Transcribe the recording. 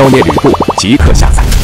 消灭吕布即刻下载。